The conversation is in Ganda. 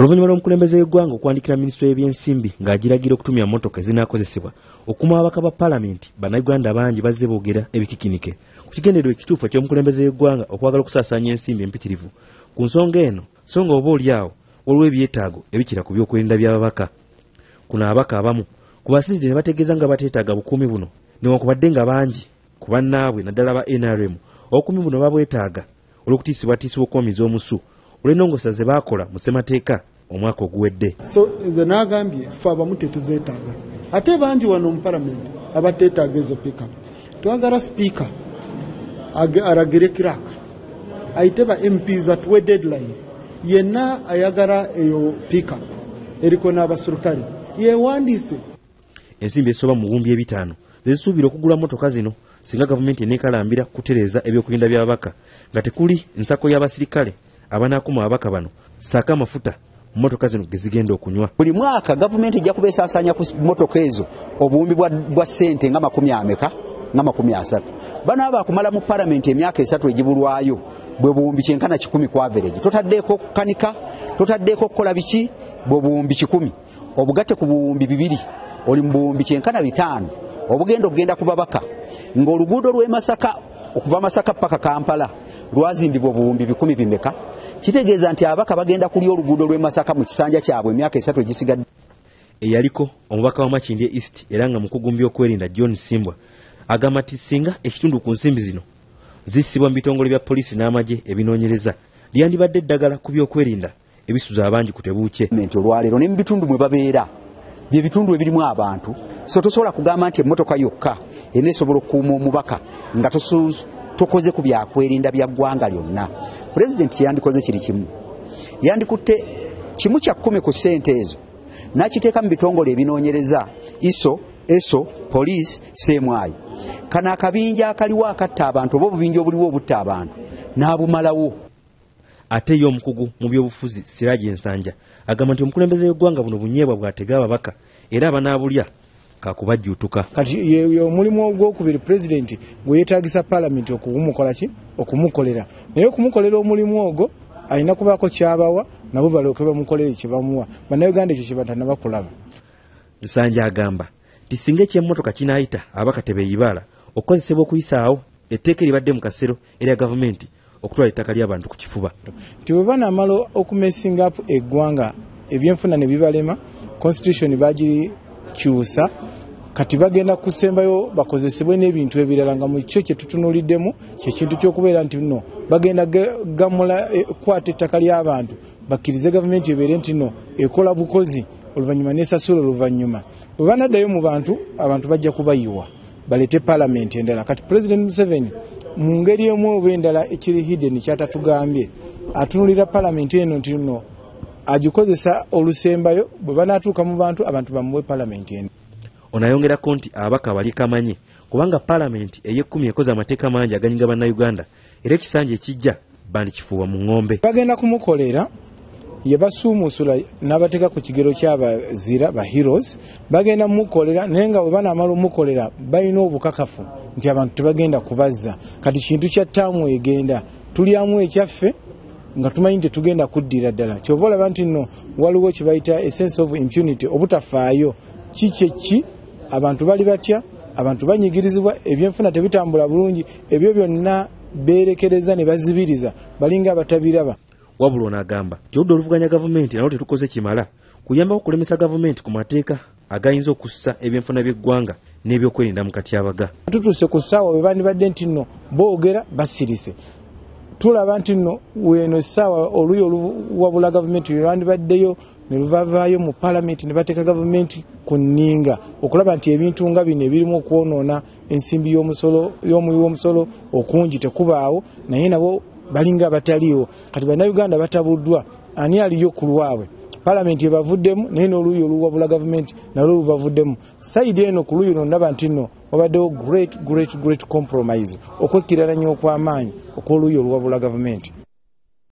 oluvannyuma lw'omukulembeze w'eggwanga okwandikira minisitule y'ebyensimbi ng'agiragira okutumya mmotoka ezinaakozesebwa okuma ababaka ba paalamenti bannayuganda bangi bazze boogera ebikikinike. Ku kigendererwa ekituufu eky'omukulembeze w'eggwanga okwagala okusaasaanya ensimbi empitirivu ku nsonga eno so nga oba oliawo waliwo ebyetaago ebikira ku byokwerinda by'ababaka kuno ababaka abamu ku basizi ne bategeeza nga bateetaaga bukuumi buno newankubadde nga bangi ku bannaabwe naddala ba nrm obukuumi buno babwetaaga olw'okutiisibwatiisibwa okwomiza omusu olw'ennongosa ze baakola mu ssemateeka omwaka oguwedde. So nze n'agambye fe abamu tetuzeetaaga. Ate bangi wano mu palamenti abateetaaga ezo pika twagala sipiika aragire kirak ayite ba mps atuwe deadline. Yenna ayagala eyo pika eriko n'abaserukale yewandiise ensimbi ezisoba mu bumbi ebitaano zezisuubira okugula motoka zino singa gavumenti eneekalambira kutereeza ebyokulinda by'ababaka. Nga tekuli nsako y'abasirikale abanaakuuma ababaka bano saako amafuta motoka zino gezigenda okunywa. Buli mwaka gavumenti ejja kuba esaasaanya ku motoka ezo obuwumbi bwa bwa ssente nga makumi ameka nga makumi asatu. Banaaba bakumala mu palamenti emyaka esatu egibulwayo bwe buwumbi kyenkana kikumi ku average. Totaddeeko kukanika totaddeeko okukola biki? Bwe buwumbi kikumi. Obugatte ku buwumbi bibiri oli mu buwumbi kyenkana bitaano. Obugenda okugenda ku babaka ng'oluguudo lw'e masaka okuva masaka paka kampala lwazimbibwa obuwumbi bikumi bimeka? Kitegeeza nti abaka bagenda kulya oluguudo lw'e masaka mu kisanja kyabwe emyaka esatu egisigadde? Eyaliko omubaka wa makindye east era nga mukugu mu byokwerinda john simbwa. Agamba nti singa ekitundu ku nsimbi zino zisibwa mu bitongole bya poliisi n'amagye ebinoonyereza lyandibadde eddagala ku byokwerinda ebisuza abangi ku tebuukye. Olwaleero ne mu bitundu mwe babeera bye bitundu ebirimu abantu so tosobola kugamba nti emmotoka yokka enaesobola okukuuma omubaka nga tokoze ku byakwerinda bya ggwanga lyonna. Pulezidenti yandikoze kiri kimu. Yandikutte kimu kya kkumi ku ssente ezo n'akiteeka mu bitongole ebinoonyereza iso eso poliisi seemwayi kano akabinja akaliwo akatta abantu oba obubinja obuliwo obutta abantu n'abumalawo. Ate ye omukugu mu byobufuzi siraji ensanja agamba nti omukulembeze w'eggwanga buno bunyeebwa bw'atega ababaka era abanaabulya kakubajjuutuka kati omulimu ogwokubiri pulezidenti gwe yeetagisa paalamenti okumukolaki okumukolera. Naye okumukolera omulimu ogwo alina kubaako kyabawa nabo balyoke bamukolere kyebamuwa bannayuganda ekyo kyebatanabakulaba nsanja agamba tisinga ekyemmotoka kinaayita abaka eibaala okukozesebwa okuyisaawo etteeka eribadde mu kasero erya gavumenti okutwala ettaka ly'abantu ku kifuba. Nti bwe banaamala okumesinga apu eggwanga ebyenfuna ne bibalema constitution bagikyusa kati bagenda kusembayo bakozesebwe n'ebintu ebirala nga mu kyo kyetutunuliddemu kyekintu ky'okubeera nti nno bagenda gamula ekwata ettaka ly'abantu bakkirize gavumenti ebeere nti nno ekola bukozi oluvannyuma nesasula oluvannyuma. Bwe banaddayo mu bantu abantu bajja kubayiwa balete paalamenti endala. Kati pulezidenti museveni mu ngeri emu oba endala ekiri hidden kyatatugambye atunulira paalamenti eno nti nno agikozesa olusembayo bwe banaatuuka mu bantu abantu bamuwe paalamenti eno ono ayongerako nti abaka balikamanye kubanga paalamenti ey'ekkumi ekoze amateeka mangi aganyiga bannayuganda era ekisanja ekijja bandikifuuwa mu ŋŋombe bagenda kumukolera ye basuumusula n'abateeka ku kigero ky'abazira ba heroes bagenda mumukolera naye nga bwe banaamala omukolera balina obukakafu nti abantu tebagenda kubazza. Kati kintu kya ttaamu egenda tulyamu ekyaffe nga tumanyi nti tugenda kuddira ddala. Kyova olaba nti nno waliwo kye bayita essence of impunity obutafaayo kikyeki abantu bali batya? Abantu banyigirizibwa? Ebyenfuna tebitambula bulungi? Ebyo byonna beerekereza ne bazibiriza. Balinga abatabiraba. Wabula ono agamba nti oludda oluvuganya gavumenti nalwo tetukoze kimala. Kuyambako okulemesa gavumenti ku mateeka agayinza okussa ebyenfuna by'eggwanga n'ebyokwerinda mu katyabaga. Tutuuse ku ssaawa bwe bandibadde nti nno boogera basirise. Tulaba nti nno weno essaawa oluyi oluwabula gavumenti lwandibaddeyo ne luvavaayo mu paalamenti ne bateeka gavumenti ku nninga okulaba nti ebintu nga bino ebirimu okwonoona ensimbi y'omuwi w'omusolo okungi tekubaawo naye nabo balinga abataliiwo kati bannayuganda batabuddwa ani aliyo ku lwabwe? Paalamenti ebavuddemu naye n'oluuyi oluwabula gavumenti nalwo lubavuddemu sayidi eno ku luuyi nondaba nti nno wabaddewo great great great compromise okwekkiraranya okw'amaanyi okw'oluuyi oluwabula gavumenti